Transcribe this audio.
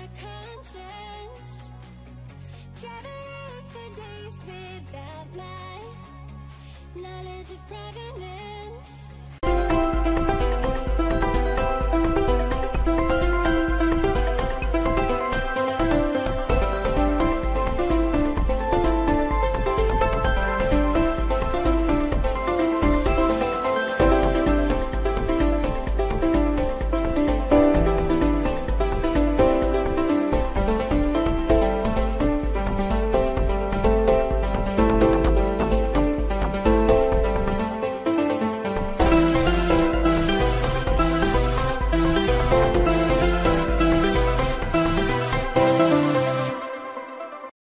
my conscience. Traveling for days without my knowledge of private